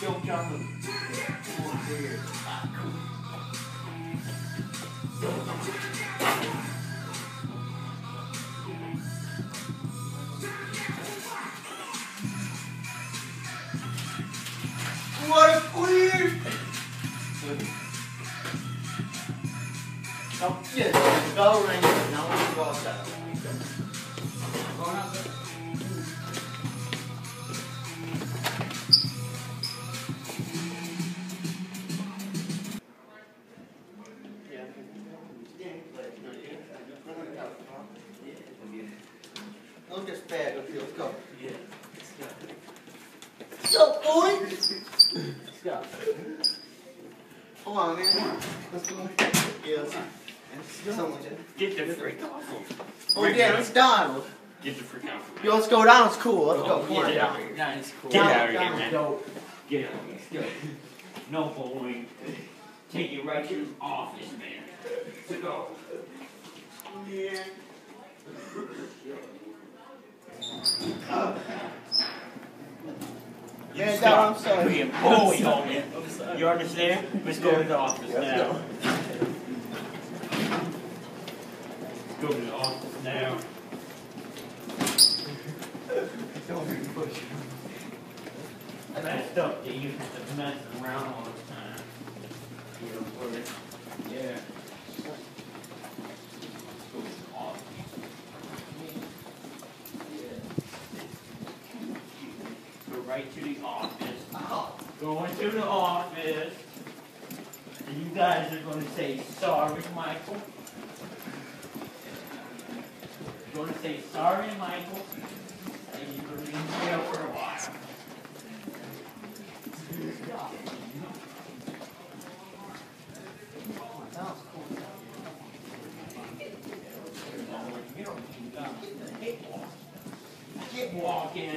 Don't jump him. Here. Ah. What a queen! Oh, yes, the bell rings, now we go outside. Going Look at this bag, okay, let's go. Yeah. What's up, boy? Let's go. Come on, man. Let's go. Yeah, let's go. Someone just- Get the freak off him. Oh, yeah, it's Donald. Get the freak off him. Yo, let's go down. It's cool. Let's go. Come on get out down. of here. Nah, it's cool. Down, Get out of here, down, man. yo. Get out of here. Let's go. No bowling. Take you right to his office, man. To go. Yeah. Man, Stop down, I'm sorry. being bullied on me. You understand? Let's go to the office Let's now. go. Go to the office now. Don't be pushing. That stuff that you have to mess around all the time. You know, for it. Yeah. Go to the office. Go right to the office. Oh, Go into the office. And you guys are gonna say sorry, Michael. You're gonna say sorry, Michael. And you're gonna be in jail for a while. to. Get walking.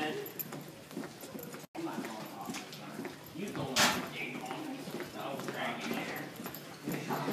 You go on the date on I'll drag you there. Or- Get in there, get in there, boy. Sit right there. Sit right there. Alright, you tell me what you did. You Yeah, we were bullying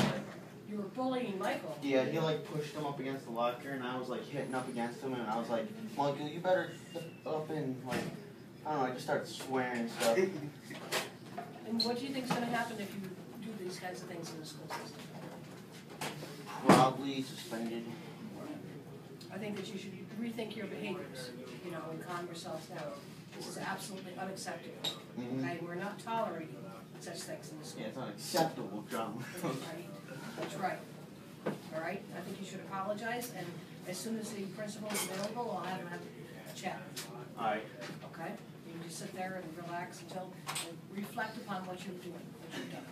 You were bullying Michael. Yeah, he like pushed him up against the locker, and I was like hitting up against him, and I was like, Michael, you better lift up and like, I don't know, I just started swearing and stuff. And what do you think's gonna happen if you do these kinds of things in the school system? Probably suspended. I think that you should rethink your behaviors, you know, and calm yourselves down. This is absolutely unacceptable, Mhm. okay? We're not tolerating such things in the school. Yeah, it's unacceptable, John. Right? That's right. All right? I think you should apologize, and as soon as the principal is available, I'll have him have a chat, Alright. okay? You can just sit there and relax until, and reflect upon what you're doing, what you've done.